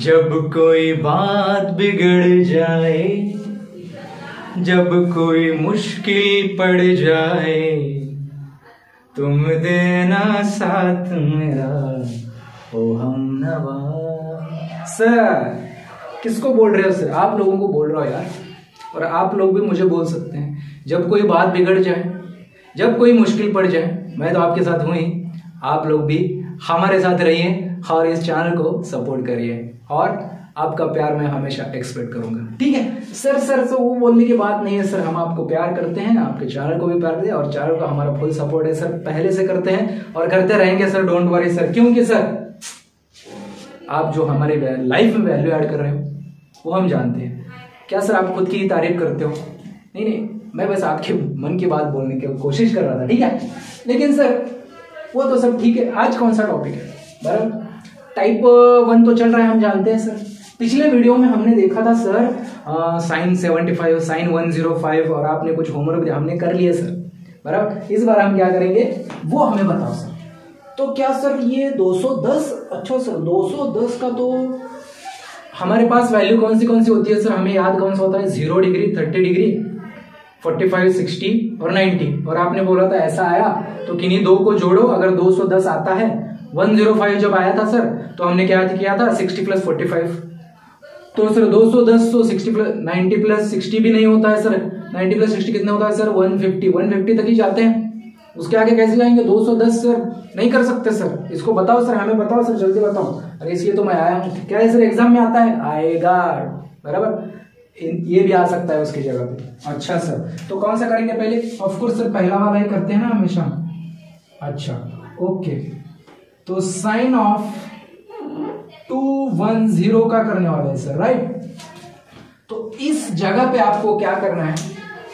जब कोई बात बिगड़ जाए, जब कोई मुश्किल पड़ जाए, तुम देना साथ मेरा, ओ हम नवा। सर, किसको बोल रहे हो सर? आप लोगों को बोल रहा हो यार। और आप लोग भी मुझे बोल सकते हैं। जब कोई बात बिगड़ जाए, जब कोई मुश्किल पड़ जाए, मैं तो आपके साथ हूँ ही। आप लोग भी हमारे साथ रहिए और इस चैनल को सपोर्ट करिए। और आपका प्यार मैं हमेशा एक्सपेक्ट करूँगा। ठीक है? सर सर तो वो बोलने की बात नहीं है, सर, हम आपको प्यार करते हैं, आपके चैनल को भी प्यार हैं और चैनल का हमारा फुल सपोर्ट है, सर, पहले से करते हैं, और करते रहेंगे, सर डोंट वरी सर। क्योंकि सर, आप जो हमारे लाइफ में वैल्यू ऐड कर रहे हो, वो हम जानते हैं। क्या, सर, आप खुद की तारीफ़ करते हो? नहीं नहीं, मैं बस आपके मन की बात बोलने की कोशिश कर रहा था, ठीक है? लेकिन, सर, वो तो सब ठीक है, आज कौन सा टॉपिक है? बराबर टाइप वन तो चल रहा है, हम जानते हैं सर पिछले वीडियो में हमने देखा था sir sine seventy five sine one zero five और आपने कुछ होमवर्क हमने कर लिया सर बराबर? इस बार हम क्या करेंगे? वो हमें बताओ सर तो क्या सर ये 210 अच्छा सर 210 का तो हमारे पास वैल्यू कौन सी कौन सी होती है सर हमें याद कौन सा होता है? Zero degree thirty degree forty five sixty और नाइन्टी और आपने बोला था, ऐसा आया तो किन्हीं दो को जोड़ो, अगर 210 आता है 105 जब आया था सर तो हमने क्या किया था? 60 प्लस 45 तो सर 210 तो 60 प्लस 90 प्लस 60 भी नहीं होता है सर। 90 प्लस 60 कितना होता है सर? 150 150 तक ही जाते हैं। उसके आगे कैसे जाएँगे? 210 सर। नहीं कर सकते सर। इसको बताओ सर, हमें बताओ सर, जल्दी बताओ। अरे इसलिए तो मैं आया हूँ। क्या है सर एग्ज़ाम में आता है? आएगा। बराबर। ये भी आ सकता है उसकी जगह पे। अच्छा सर। तो कौन सा करेंगे पहले? ऑफकोर्स सर, पहला वाला ही करते हैं ना हमेशा। अच्छा। ओके तो sine of two one zero का करने वाले हैं सर राइट तो इस जगह पे आपको क्या करना है?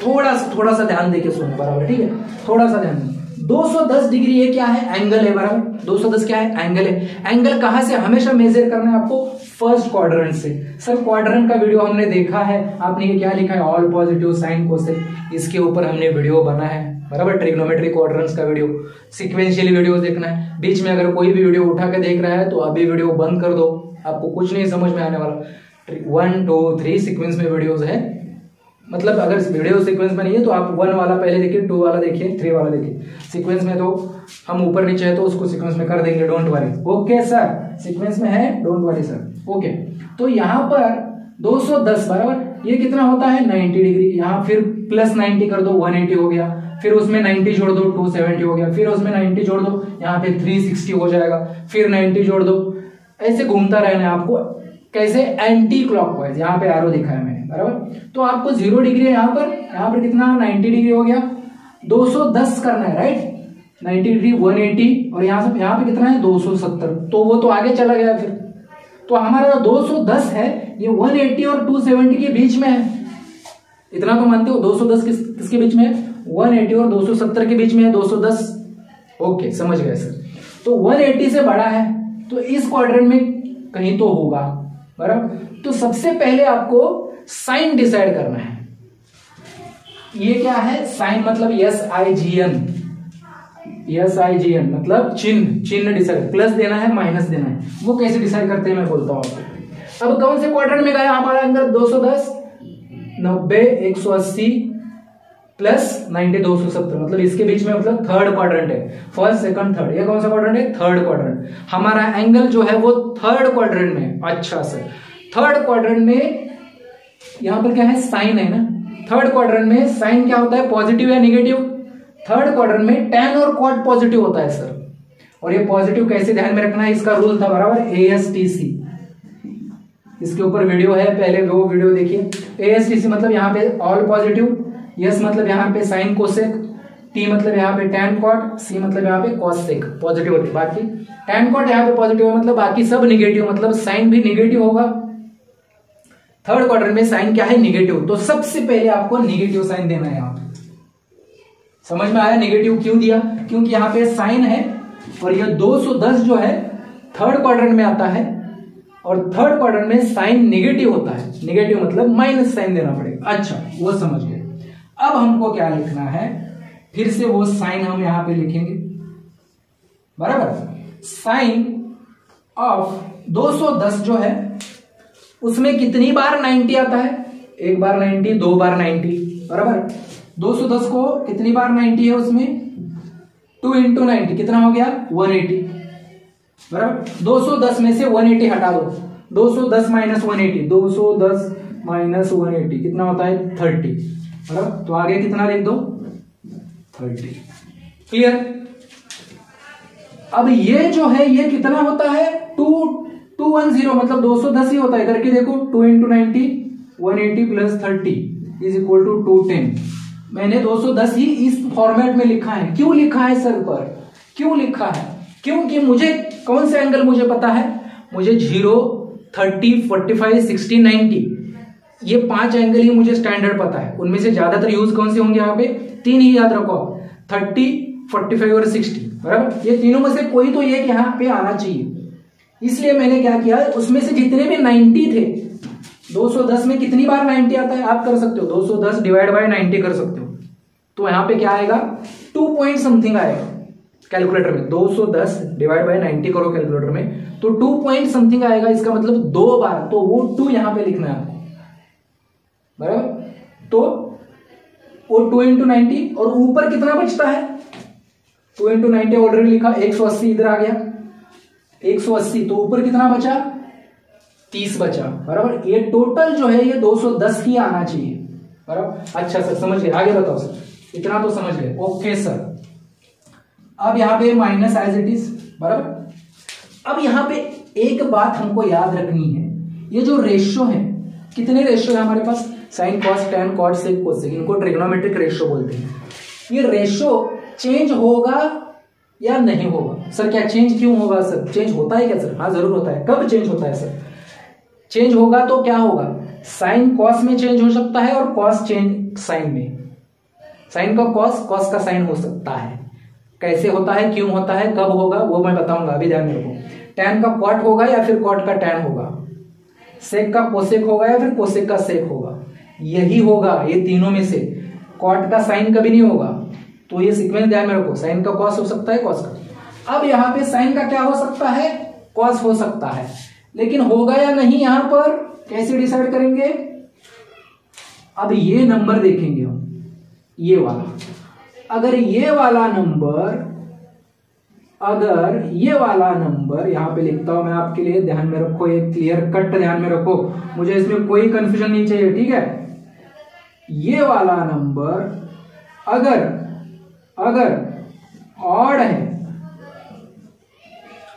थोड़ा थोड़ा सा ध्यान देके सुनो बराबर, ठीक है? थोड़ा सा ध्यान 210 डिग्री ये क्या है? एंगल है, बराबर। 210 क्या है? एंगल है। एंगल कहाँ से हमेशा मेजर करना है आपको? फ़र्स्ट क्वाड्रेंट से। सर, क्वाड्रेंट का वीडियो हमने देखा है। आपने ये क्या लिखा है? ऑल पॉजिटिव साइन को से इसके ऊपर हमने वीडियो बना है। बराबर ट्रिग्नोमेट्री क्वाड्रेंट्स का वीडियो सिक्वेंशियली वीडियो देखना है। बीच में अगर कोई भी वीडियो उठा के देख रहा है तो अभी वीडियो बंद कर दो। आपको कुछ नहीं समझ में आने वाला। वन टू थ्री सिक्वेंस में वीडियोज़ है। मतलब अगर वीडियो सीक्वेंस में नहीं है तो आप वन वाला पहले देखिए टू वाला देखिए थ्री वाला देखिए। सीक्वेंस में तो हम ऊपर नीचे है तो उसको सीक्वेंस में कर देंगे don't worry okay sir sequence में है? डोंट वरी सर ओके तो यहाँ पर 210 बराबर? ये कितना होता है? 90 डिग्री यहाँ फिर प्लस 90 कर दो 180 हो गया। फिर उसमें 90 जोड़ दो 270 हो गया। फिर उसमें 90 जोड़ दो, यहाँ पे 360 हो जाएगा। फिर 90 जोड़ दो। ऐसे घूमता रहना है आपको। कैसे? एंटी क्लॉक वाइज यहाँ पे एरो है मैंने, बराबर? तो आपको ज़ीरो डिग्री है यहाँ पर। यहाँ पर कितना? 90 डिग्री हो गया। 210 करना है राइट 90 डिग्री 180 और यहाँ से यहाँ पे कितना है? 270 तो वो तो आगे चला गया फिर। तो हमारा जो 210 है, ये 180 और 270 के बीच में है। इतना तो मानते हो? 210 किस किसके बीच में है? 180 और 270 के बीच में है 210 ओके, समझ गए सर। तो 180 से बड़ा है तो इस क्वाड्रेंट में कहीं तो होगा, बराबर? तो सबसे पहले आपको साइन डिसाइड करना है। ये क्या है? साइन मतलब S I G N S I G N मतलब चिन्ह चिन्ह डिसाइड प्लस देना है माइनस देना है। वो कैसे डिसाइड करते हैं मैं बोलता हूँ आपको। अब कौन से क्वार्टर में गया हमारा एंगल 210 नब्बे, एक सौ अस्सी प्लस नाइनटी दो सौ सत्तर मतलब इसके बीच में मतलब थर्ड क्वाड्रेंट है। फ़र्स्ट सेकंड थर्ड ये कौन सा क्वाड्रेंट है? थर्ड क्वाड्रेंट हमारा एंगल जो है वो थर्ड क्वाड्रेंट में अच्छा सर थर्ड क्वाड्रेंट में यहाँ पर क्या है? साइन है ना? थर्ड क्वाड्रेंट में साइन क्या होता है? पॉजिटिव या निगेटिव थर्ड क्वाड्रेंट में टेन और क्वाड पॉजिटिव होता है सर। और ये पॉजिटिव कैसे ध्यान में रखना है? इसका रूल था बराबर ए एस टी सी इसके ऊपर वीडियो है, पहले वो वीडियो देखिए। ए एस टी सी मतलब यहाँ पे ऑल पॉजिटिव यस मतलब यहाँ पे साइन कोसेक टी मतलब यहाँ पे टेन कॉट सी मतलब यहाँ पे कॉसेक पॉजिटिव बाकी टेन कॉट यहाँ पे पॉजिटिव है मतलब बाकी सब निगेटिव मतलब साइन भी निगेटिव होगा। थर्ड क्वार्टर में साइन क्या है? निगेटिव तो सबसे पहले आपको निगेटिव साइन देना है यहाँ समझ में आया? निगेटिव क्यों दिया? क्योंकि यहाँ पे साइन है और ये 210 जो है थर्ड क्वार्टर में आता है और थर्ड क्वार्टर में साइन निगेटिव होता है। निगेटिव मतलब माइनस साइन देना पड़ेगा। अच्छा वो समझ अब हमको क्या लिखना है? फिर से वो साइन हम यहाँ पे लिखेंगे। बराबर? साइन ऑफ़ 210 जो है, उसमें कितनी बार 90 आता है? एक बार 90 दो बार 90 बराबर? 210 को कितनी बार 90 है उसमें? Two into ninety. कितना हो गया? 180 बराबर? 210 में से 180 हटा दो। 210 माइनस वन एटी दो सौ दस माइनस वन कितना होता है? 30 बराबर तो आगे कितना लिख दो? 30 क्लियर अब ये जो है, ये कितना होता है? टू टू वन ज़ीरो मतलब दो सौ दस ही होता है। करके देखो, two into ninety, one eighty plus thirty is equal to two ten मैंने दो सौ दस ही इस फॉर्मेट में लिखा है। क्यों लिखा है सर पर? क्यों लिखा है? क्योंकि मुझे कौन से एंगल मुझे पता है? मुझे zero thirty forty five sixty ninety ये पाँच एंगल ही मुझे स्टैंडर्ड पता है। उनमें से ज़्यादातर यूज़ कौन से होंगे यहाँ पे? तीन ही याद रखो थर्टी फोर्टी फाइव और सिक्सटी बराबर? ये तीनों में से कोई तो एक यहाँ पे आना चाहिए। इसलिए मैंने क्या किया, उसमें से जितने भी 90 थे 210 में कितनी बार 90 आता है? आप कर सकते हो। 210 डिवाइड बाय 90 कर सकते हो। तो यहाँ पे क्या आएगा? टू पॉइंट समथिंग आएगा कैलकुलेटर में। 210 डिवाइड बाय 90 करो कैलकुलेटर में। तो टू पॉइंट समथिंग आएगा, इसका मतलब दो बार। तो वो टू यहाँ पे लिखना है बराबर? तो वो टू इंटू नाइनटी और ऊपर कितना बचता है? टू इंटू नाइनटी ऑलरेडी लिखा, एक सौ अस्सी इधर आ गया। 180 तो ऊपर कितना बचा? 30 बचा, बराबर? ये टोटल जो है, ये 210 ही आना चाहिए, बराबर? अच्छा सर, समझ गए, आगे बताओ सर। इतना तो समझ गए। Okay sir. अब यहाँ पे माइनस एज इट इज़ बराबर? अब यहाँ पे एक बात हमको याद रखनी है। ये जो रेशियो है कितने रेशियो है हमारे पास? Sine cos tan cot sec cosec इनको ट्रिग्नोमेट्रिक रेशियो बोलते हैं। ये रेशियो चेंज होगा या नहीं होगा? सर क्या चेंज क्यों होगा सर चेंज होता है क्या सर हाँ ज़रूर होता है। कब चेंज होता है सर चेंज होगा तो क्या होगा? साइन कॉस में चेंज हो सकता है और कॉस चेंज साइन में। साइन का कॉस कॉस का साइन हो सकता है। कैसे होता है, क्यों होता है, कब होगा, वो मैं बताऊँगा, अभी ध्यान रखो। टैन का कॉट होगा या फिर कॉट का टैन होगा? सेक का कोसेक होगा या फिर कोसेक का सेक होगा? यही होगा, ये तीनों में से। कॉट का साइन कभी नहीं होगा। तो ये सीक्वेंस ध्यान में रखो, साइन का कॉस हो सकता है कॉस का। अब यहाँ पे साइन का क्या हो सकता है? कॉस हो सकता है। लेकिन होगा या नहीं यहाँ पर, कैसे डिसाइड करेंगे? अब ये नंबर देखेंगे हम, ये वाला। अगर ये वाला नंबर अगर ये वाला नंबर यहाँ पे लिखता हूँ मैं आपके लिए, ध्यान में रखो एक क्लियर कट ध्यान में रखो। मुझे इसमें कोई कंफ्यूजन नहीं चाहिए, ठीक है? ये वाला नंबर अगर अगर ऑड है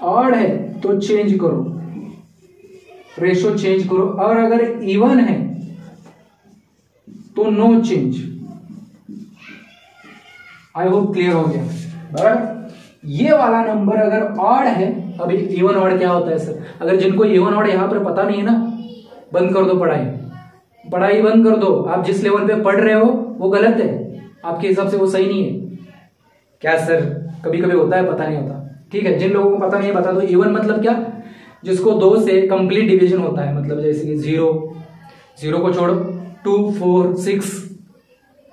ऑड है तो चेंज करो। रेशो चेंज करो। और अगर इवन है तो no change I hope clear हो गया। बराबर? ये वाला नंबर अगर ऑड है, अभी इवन ऑड क्या होता है सर? अगर जिनको इवन ऑड यहाँ पर पता नहीं है ना, बंद कर दो पढ़ाई। पढ़ाई बंद कर दो। आप जिस लेवल पे पढ़ रहे हो, वो गलत है। आपके हिसाब से वो सही नहीं है। क्या सर कभी कभी होता है? पता नहीं होता। ठीक है, जिन लोगों को पता नहीं है, बता दो। इवन मतलब क्या? जिसको दो से कंप्लीट डिवीज़न होता है मतलब जैसे कि ज़ीरो ज़ीरो को छोड़ो two four six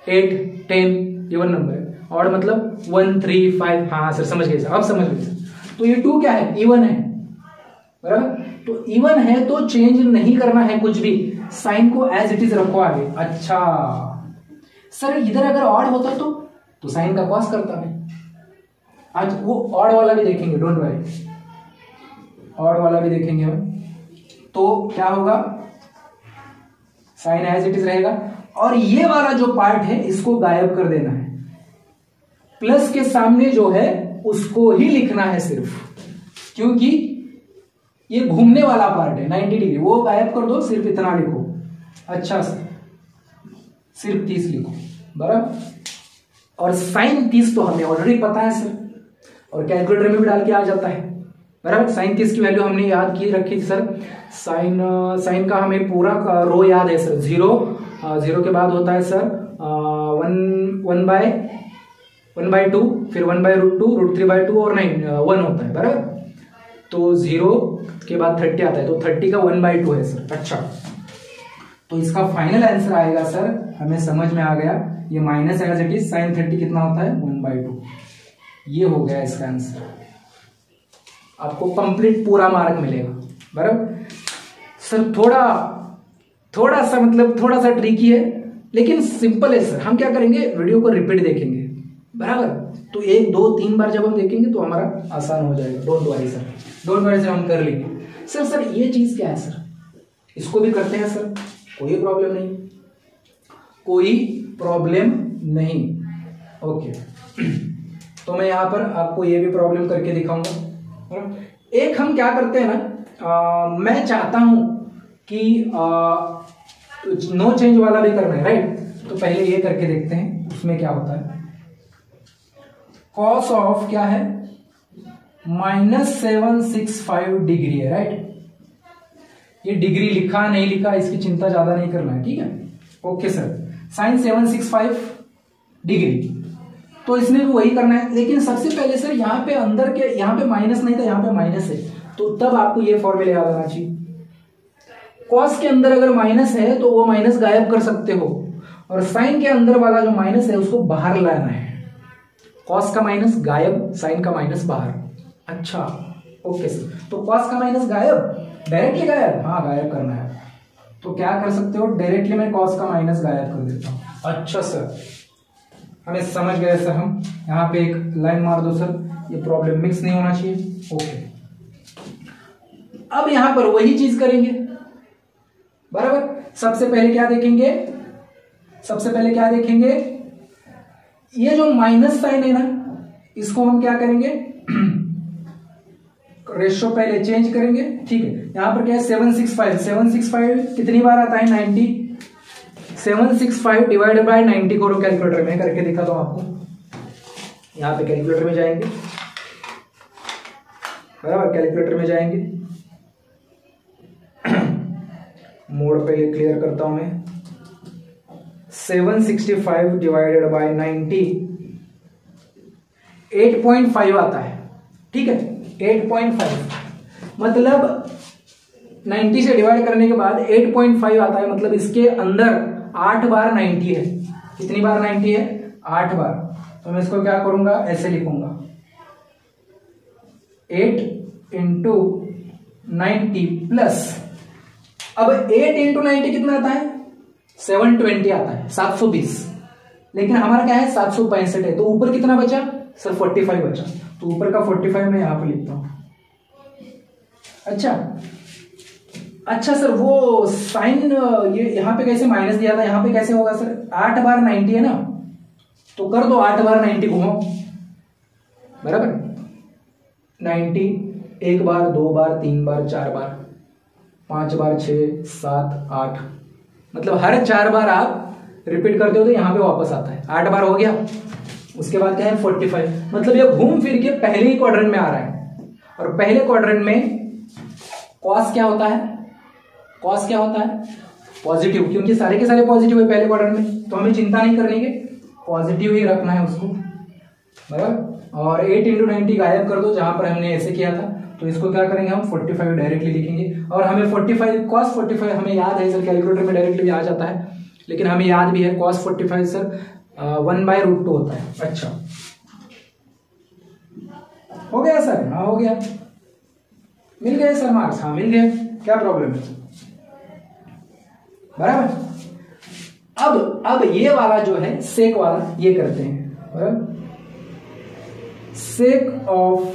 eight ten even number है। और मतलब वन थ्री फाइव हाँ सर समझ गए अब समझ गए सर तो ये टू क्या है? इवन है। बराबर? तो इवन है तो चेंज नहीं करना है कुछ भी। साइन को एज इट इज़ रखो आगे। अच्छा। सर इधर अगर ऑड होता तो तो साइन का कॉस करता मैं। आज वो ऑड वाला भी देखेंगे डोंट वरी ऑड वाला भी देखेंगे हम। तो क्या होगा? साइन एज इट इज़ रहेगा। और ये वाला जो पार्ट है, इसको गायब कर देना। प्लस के सामने जो है, उसको ही लिखना है सिर्फ़। क्योंकि ये घूमने वाला पार्ट है 90 डिग्री। वो गायब कर दो, सिर्फ़ इतना लिखो। अच्छा सिर्फ़ तीस लिखो। बराबर? और साइन तीस तो हमें ऑलरेडी पता है सर और कैलकुलेटर में भी डाल के आ जाता है। बराबर? साइन तीस की वैल्यू हमने याद की, रखी थी सर साइन साइन का हमें पूरा का रो याद है सर ज़ीरो ज़ीरो के बाद होता है sir one one by one by two, फिर one by root two, root three by two और नाइन वन होता है, बराबर? तो ज़ीरो के बाद थर्टी आता है तो थर्टी का वन बाय टू है, सर। अच्छा। तो इसका फाइनल आंसर आएगा, सर, हमें समझ में आ गया। ये minus it is sine thirty कितना होता है? One by two. ये हो गया इसका आंसर। आपको कंप्लीट पूरा मार्क मिलेगा, बराबर? सर, थोड़ा थोड़ा सा मतलब थोड़ा सा ट्रिकी है, लेकिन सिंपल है, सर। हम क्या करेंगे? वीडियो को रिपीट देखेंगे। बराबर? तो एक दो तीन बार जब हम देखेंगे तो हमारा आसान हो जाएगा। Don't worry sir don't worry sir हम कर लेंगे। सर सर ये चीज़ क्या है सर इसको भी करते हैं सर कोई प्रॉब्लम नहीं। कोई प्रॉब्लम नहीं। ओके तो मैं यहाँ पर आपको ये भी प्रॉब्लम करके दिखाऊँगा। एक हम क्या करते हैं ना मैं चाहता हूँ कि आ, नो चेंज वाला भी करना है राइट तो पहले ये करके देखते हैं उसमें क्या होता है। कॉस ऑफ़ क्या है? Minus seven six five degree है राइट ये डिग्री लिखा, नहीं लिखा, इसकी चिंता ज़्यादा नहीं करना है ठीक है? Okay sir sine seven six five degree तो इसमें भी वही करना है। लेकिन सबसे पहले सर यहाँ पे अंदर के, यहाँ पे माइनस नहीं था, यहाँ पे माइनस है। तो तब आपको ये फॉर्मूला याद आना चाहिए। कॉस के अंदर अगर माइनस है तो वो माइनस गायब कर सकते हो। और साइन के अंदर वाला जो माइनस है, उसको बाहर लाना है। कॉस का माइनस गायब साइन का माइनस बाहर। अच्छा ओके सर तो कॉस का माइनस गायब? डायरेक्टली गायब? हाँ गायब करना है। तो क्या कर सकते हो? डायरेक्टली मैं कॉस का माइनस गायब कर देता हूँ। अच्छा सर हमें समझ गए सर हम। यहाँ पे एक लाइन मार दो सर ये प्रॉब्लम मिक्स नहीं होना चाहिए। ओके अब यहाँ पर वही चीज़ करेंगे। बराबर? सबसे पहले क्या देखेंगे? सबसे पहले क्या देखेंगे? ये जो माइनस साइन है ना, इसको हम क्या करेंगे? रेशो पहले चेंज करेंगे, ठीक है? यहाँ पर क्या है? Seven six five seven six five कितनी बार आता है? Ninety seven six five divided by ninety करो कैलकुलेटर में करके दिखा दो आपको। यहाँ पे कैलकुलेटर में जाएँगे। बराबर कैलकुलेटर में जाएँगे। मोड पे क्लियर करता हूँ मैं। 765 डिवाइडेड बाय 90 8.5 आता है। ठीक है? 8.5 मतलब 90 से डिवाइड करने के बाद 8.5 आता है मतलब इसके अंदर आठ बार 90 है। कितनी बार 90 है? आठ बार। तो मैं इसको क्या करूँगा? ऐसे लिखूँगा। 8 इंटू नाइन्टी प्लस। अब 8 इंटू नाइन्टी कितना आता है? 720 आता है 720 लेकिन हमारा क्या है, सात सौ पैंसठ है। तो ऊपर कितना बचा? सर 45 बचा। तो ऊपर का 45 मैं यहाँ पर लिखता हूँ। अच्छा। अच्छा सर, वो साइन, ये यहाँ पे कैसे माइनस दिया था? यहाँ पे कैसे होगा, सर? आठ बार नाइनटी है ना? तो कर दो, आठ बार नाइनटी घुमाओ। बराबर? नाइनटी, एक बार, दो बार, तीन बार, चार बार। पाँच बार, छ, सात, आठ। मतलब हर चार बार आप रिपीट करते हो तो यहाँ पे वापस आता है। आठ बार हो गया। उसके बाद क्या है? फोर्टी फाइव मतलब ये घूम फिर के पहले ही क्वाड्रेंट में आ रहा है। और पहले क्वाड्रेंट में कॉस क्या होता है? कॉस क्या होता है? पॉजिटिव क्योंकि सारे के सारे पॉजिटिव है पहले क्वाड्रेंट में तो हमें चिंता नहीं करने के। पॉजिटिव ही रखना है उसको। बराबर? और एट इंटू नाइनटी गायब कर दो, जहाँ पर हमने ऐसे किया था। तो इसको क्या करेंगे हम? 45 डायरेक्टली लिखेंगे। और हमें 45 कॉस 45 हमें याद है सर कैलकुलेटर में डायरेक्टली भी आ जाता है। लेकिन हमें याद भी है cos 45 sir one by root two होता है। अच्छा। हो गया सर हाँ हो गया। मिल गए सर मार्क्स हाँ मिल गए। क्या प्रॉब्लम है बराबर? अब अब ये वाला जो है सेक वाला, ये करते हैं। बराबर? Sec of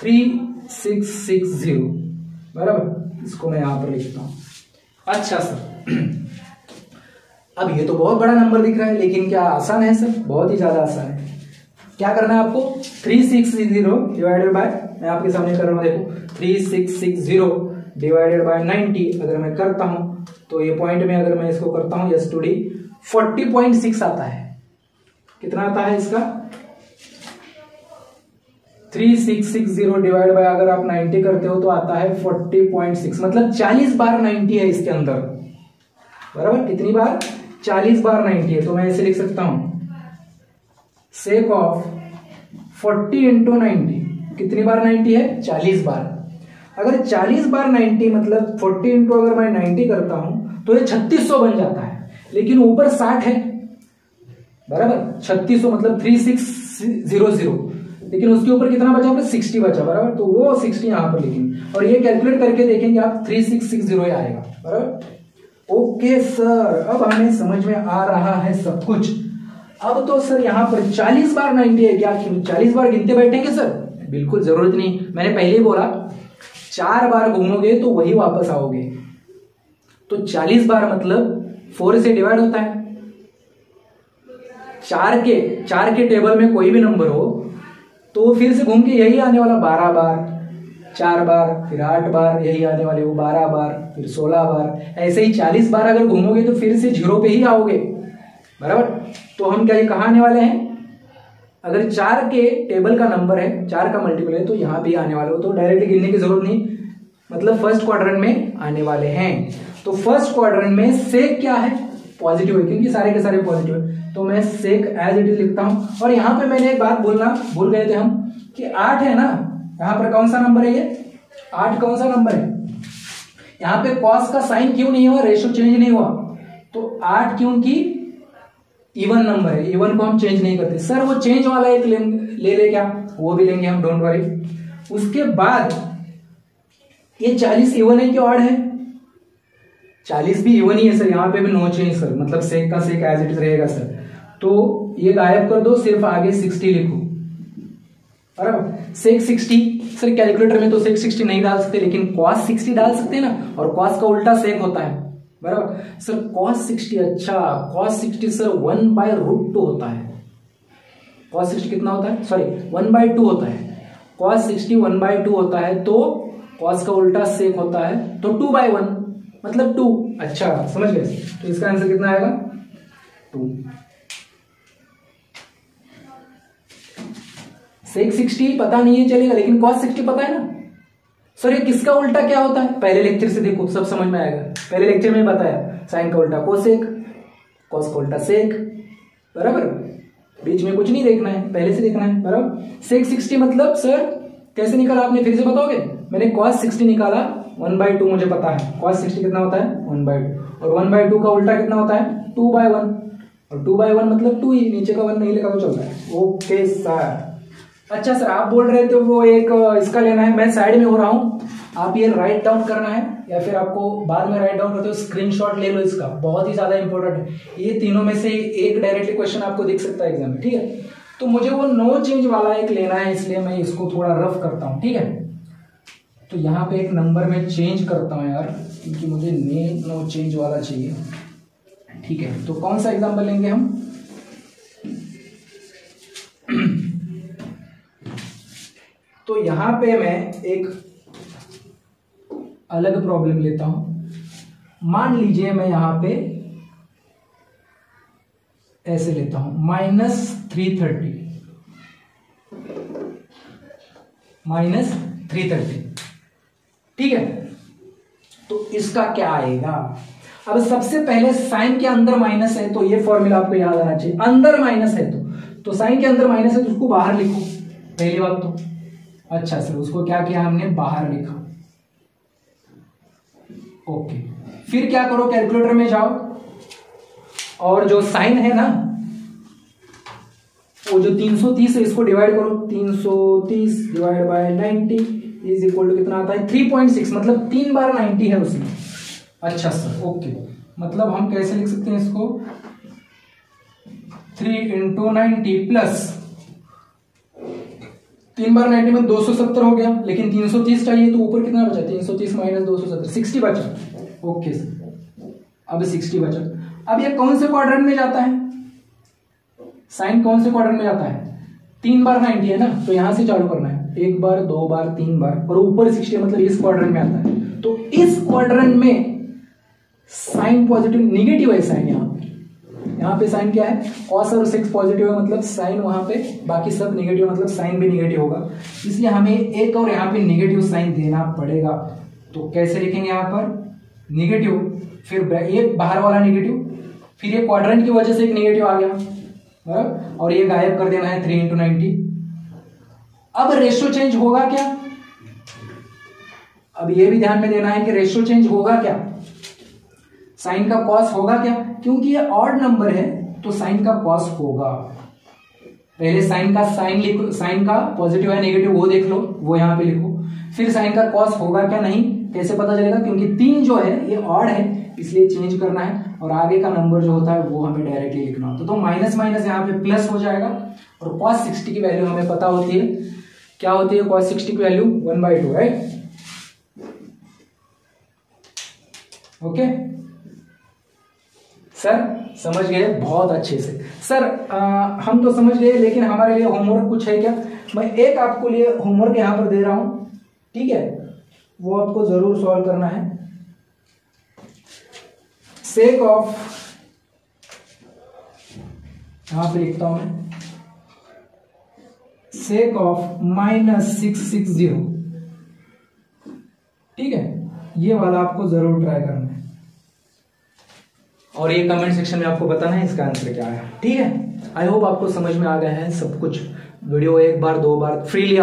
three six six zero बराबर? इसको मैं यहाँ पर लिखता हूँ। अच्छा सर। अब ये तो बहुत बड़ा नंबर दिख रहा है, लेकिन क्या आसान है, सर? बहुत ही ज़्यादा आसान है। क्या करना है आपको? Three six zero divided by मैं आपके सामने कर रहा हूँ, देखो। Three six six zero divided by ninety अगर मैं करता हूँ तो ये पॉइंट में अगर मैं इसको करता हूँ S to D forty point six आता है। कितना आता है इसका? Three six six zero divide by अगर आप नाइनटी करते हो तो आता है फोर्टी पॉइंट सिक्स। मतलब चालीस बार नाइनटी है इसके अंदर। बराबर? कितनी बार? चालीस बार नाइनटी है। तो मैं ऐसे लिख सकता हूँ। Sec of forty into ninety. कितनी बार नाइनटी है? चालीस बार। अगर चालीस बार नाइनटी मतलब फोर्टी इंटू अगर मैं नाइनटी करता हूँ तो ये छत्तीस सौ बन जाता है। लेकिन ऊपर साठ है। बराबर? छत्तीस सौ मतलब थ्री सिक्स ज़ीरो ज़ीरो। लेकिन उसके ऊपर कितना बचा फिर सिक्सटी बचा, बराबर? तो वो सिक्सटी यहाँ पर लिखेंगे। और ये कैलकुलेट करके देखेंगे आप, थ्री सिक्स सिक्स ज़ीरो आएगा, बराबर? ओके, सर, अब हमें समझ में आ रहा है सब कुछ। अब तो सर, यहाँ पर चालीस बार नाइनटी है, क्या चालीस बार गिनते बैठेंगे, सर? बिल्कुल, ज़रूरत नहीं। मैंने पहले ही बोला, चार बार घूमोगे तो वही वापस आओगे। तो चालीस बार मतलब फोर से डिवाइड होता है। चार के चार के टेबल में कोई भी नंबर हो तो फिर से घूम के यही आने वाला बारह बार, चार बार, फिर आठ बार, यही आने वाले वो बारह बार, फिर सोलह बार। ऐसे ही चालीस बार अगर घूमोगे तो फिर से ज़ीरो पे ही आओगे। बराबर? तो हम क्या ये कहा आने वाले हैं? अगर चार के टेबल का नंबर है, चार का मल्टीपल है तो यहाँ भी आने वाले हो। तो डायरेक्टली गिनने की ज़रूरत नहीं। मतलब फ़र्स्ट क्वाड्रेंट में आने वाले हैं। तो फ़र्स्ट क्वाड्रेंट में से क्या है? पॉजिटिव है, क्योंकि सारे के सारे पॉजिटिव है। तो मैं सेक एज इट इज़ लिखता हूँ। और यहाँ पे मैंने एक बात बोलना भूल गए थे हम कि आठ है ना? यहाँ पर कौन सा नंबर है ये? आठ कौन सा नंबर है? यहाँ पे कॉस का साइन क्यों नहीं हुआ? रेशो चेंज नहीं हुआ। तो आठ क्योंकि इवन नंबर है। इवन को हम चेंज नहीं करते। सर वो चेंज वाला एक ले, ले ले क्या? वो भी लेंगे हम डोंट वरी उसके बाद ये चालीस इवन है कि ऑड है? चालीस भी इवन ही है सर यहाँ पे भी नो चेंज सर मतलब सेक का सेक एज इट रहेगा सर तो ये गायब कर दो, सिर्फ़ आगे सिक्सटी लिखो। सेक सिक्सटी सर कैलकुलेटर में तो सेक सिक्सटी नहीं डाल सकते, लेकिन कॉस सिक्सटी डाल सकते हैं ना? और कॉस का उल्टा सेक होता है। बराबर? सर कॉस सिक्सटी अच्छा cos sixty sir one by root two होता है। कॉस सिक्सटी कितना होता है? सॉरी वन बाय टू होता है। Cos sixty one by two होता है तो कॉस का उल्टा सेक होता है तो टू बाय वन मतलब टू। अच्छा समझ गए। तो इसका आंसर कितना आएगा? टू। सेक सिक्सटी पता नहीं है, चलेगा, लेकिन कॉस सिक्सटी पता है ना? सर ये किसका उल्टा क्या होता है? पहले लेक्चर से देखो, सब समझ में आएगा। पहले लेक्चर में बताया साइन का उल्टा कोसेक कॉस का उल्टा सेक बराबर? बीच में कुछ नहीं देखना है, पहले से देखना है, बराबर? सेक सिक्सटी मतलब सर कैसे निकाला आपने? फिर से बताओगे? मैंने कॉस सिक्सटी निकाला वन बाई टू मुझे पता है। कॉस सिक्सटी कितना होता है? One by two. और वन बाई टू का उल्टा कितना होता है? Two by one. और टू बाय वन मतलब टू ही, नीचे का वन नहीं लिखा तो चलता है। Okay, sir. अच्छा सर, आप बोल रहे थे वो एक, इसका लेना है। मैं साइड में हो रहा हूँ। आप ये राइट डाउन करना है, या फिर आपको बाद में राइट डाउन करते हो स्क्रीनशॉट ले लो इसका। बहुत ही ज़्यादा इंपॉर्टेंट है। ये तीनों में से एक डायरेक्टली क्वेश्चन आपको दिख सकता है एग्ज़ाम में, ठीक है? तो मुझे वो नो चेंज वाला एक लेना है, इसलिए मैं इसको थोड़ा रफ करता हूँ, ठीक है? तो यहाँ पे एक नंबर में चेंज करता हूँ यार, क्योंकि मुझे ने नो चेंज वाला चाहिए। ठीक है तो कौन सा एग्ज़ाम्पल लेंगे हम? तो यहाँ पे मैं एक अलग प्रॉब्लम लेता हूँ। मान लीजिए मैं यहाँ पे ऐसे लेता हूँ minus three thirty minus three thirty ठीक है? तो इसका क्या आएगा? अब सबसे पहले साइन के अंदर माइनस है तो ये फॉर्मूला आपको याद आना चाहिए। अंदर माइनस है तो। तो साइन के अंदर माइनस है तो उसको बाहर लिखो। पहली बात तो। अच्छा सर, उसको क्या किया हमने? बाहर लिखा। ओके। फिर क्या करो? कैलकुलेटर में जाओ। और जो साइन है ना, वो जो 330 है, इसको डिवाइड करो। 330 divide by 90 is equal to कितना आता है? 3.6 मतलब तीन बार 90 है उसमें। अच्छा सर ओके मतलब हम कैसे लिख सकते हैं इसको? थ्री इंटू नाइनटी प्लस तीन बार नाइनटी में दो सौ सत्तर हो गया, लेकिन तीन सौ तीस चाहिए तो ऊपर कितना बचा? तीन सौ तीस माइनस दो सौ सत्तर सिक्सटी बचा। ओके सर अब सिक्सटी बचा। अब ये कौन से क्वाड्रेंट में जाता है? साइन कौन से क्वाड्रेंट में जाता है? तीन बार नाइनटी है ना? तो यहाँ से चालू करना है। एक बार, दो बार, तीन बार, और ऊपर सिक्सटी मतलब इस क्वाड्रेंट में आता है। तो इस क्वाड्रेंट में साइन पॉजिटिव निगेटिव है साइन यहाँ यहाँ पे साइन क्या है? कॉस और सिक्स पॉजिटिव है मतलब साइन वहाँ पे, बाकी सब निगेटिव मतलब साइन भी निगेटिव होगा। इसलिए हमें एक और यहाँ पे निगेटिव साइन देना पड़ेगा। तो कैसे लिखेंगे यहाँ पर? निगेटिव फिर ये बाहर वाला निगेटिव फिर ये क्वाड्रेंट की वजह से एक निगेटिव आ गया। और ये गायब कर देना है थ्री इंटू नाइनटी अब रेशियो चेंज होगा क्या? अब ये भी ध्यान में देना है कि रेशियो चेंज होगा क्या? साइन का कॉस होगा क्या? क्योंकि ये ऑड नंबर है तो साइन का कॉस होगा। पहले साइन का साइन लिखो साइन का पॉजिटिव है नेगेटिव वो देख लो, वो यहाँ पे लिखो। फिर साइन का कॉस होगा क्या? नहीं। कैसे पता चलेगा? क्योंकि तीन जो है, ये ऑड है, इसलिए चेंज करना है। और आगे का नंबर जो होता है, वो हमें डायरेक्टली लिखना होता है। तो माइनस माइनस यहाँ पे प्लस हो जाएगा। और कॉस सिक्सटी की वैल्यू हमें पता होती है। क्या होती है कॉस सिक्सटी की value one by two right okay sir समझ गए बहुत अच्छे से। सर आ, हम तो समझ गए लेकिन हमारे लिए होमवर्क कुछ है क्या? मैं एक आपको लिए होमवर्क यहाँ पर दे रहा हूँ ठीक है? वो आपको ज़रूर सॉल्व करना है। सेक ऑफ़ यहाँ पे लिखता हूँ मैं। Sec of minus six six zero ठीक है? ये वाला आपको ज़रूर ट्राई करना है। और ये कमेंट सेक्शन में आपको बताना है इसका आंसर क्या है। ठीक है? आई होप आपको समझ में आ गया है सब कुछ। वीडियो एक बार, दो बार फ्रीली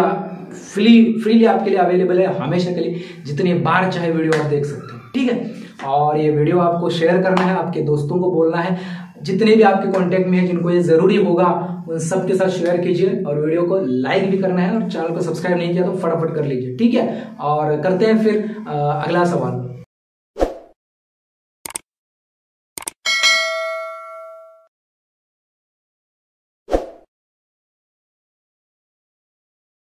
फ्री फ्रीली आपके लिए अवेलेबल है, हमेशा के लिए। जितनी बार चाहे वीडियो आप देख सकते हैं। ठीक है? और ये वीडियो आपको शेयर करना है, आपके दोस्तों को बोलना है। जितने भी आपके कांटेक्ट में है, जिनको ये ज़रूरी होगा उन सबके साथ शेयर कीजिए और वीडियो को लाइक भी करना है और चैनल को सब्सक्राइब नहीं किया तो फटाफट कर लीजिए, ठीक है? और करते हैं फिर अगला सवाल।